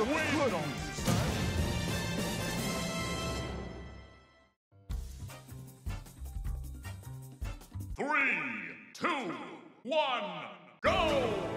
Belt good on you. Three, two, one, go!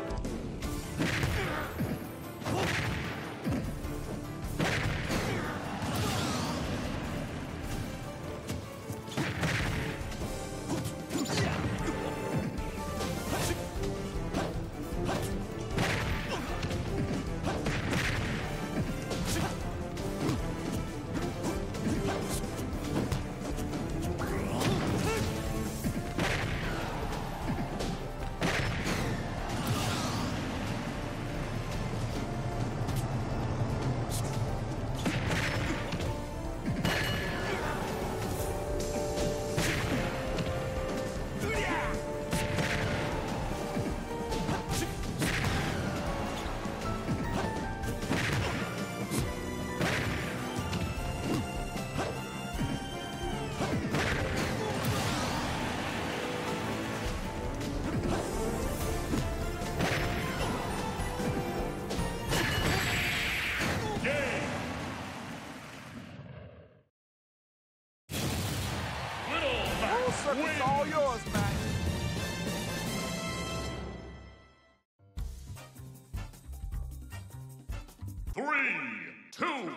Two,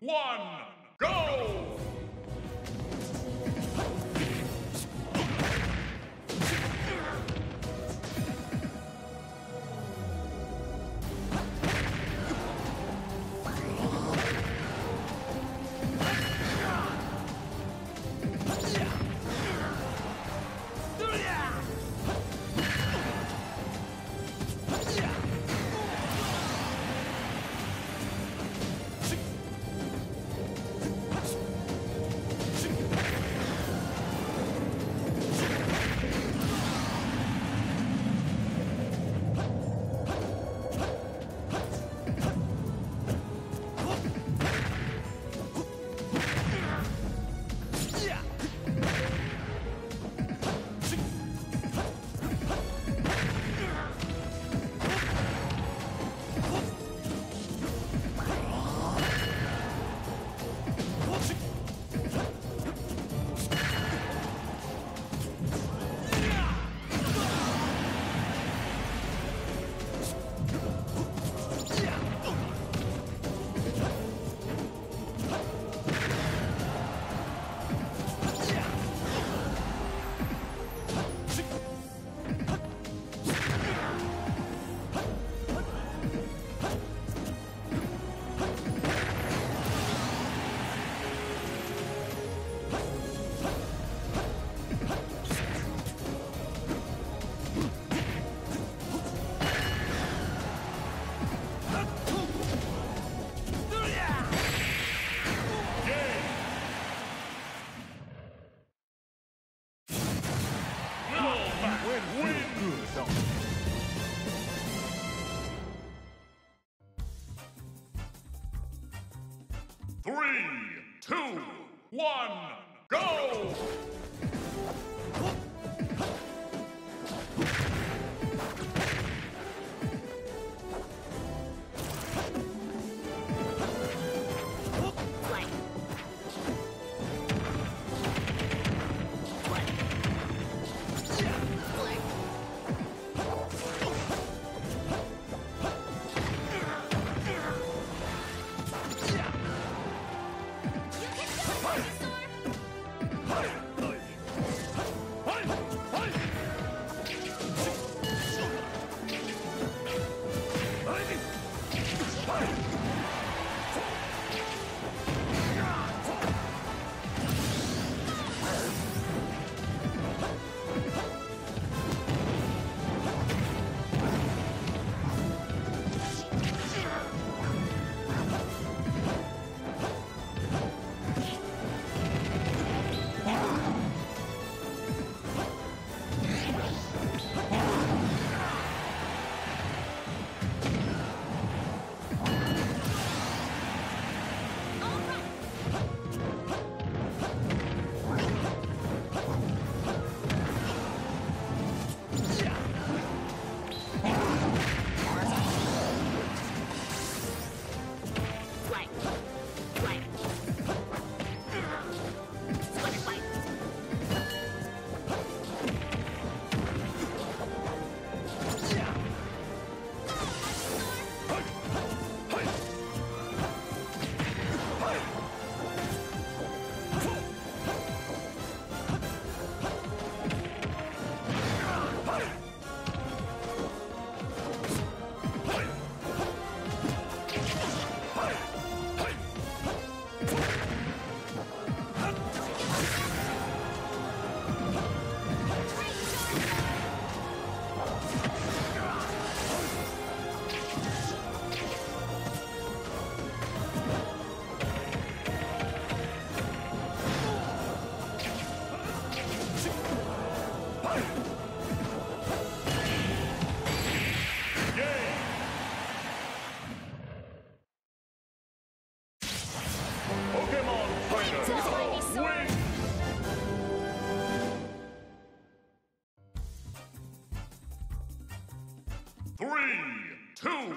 one, go! Two, one, go! Two,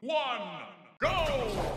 one, go!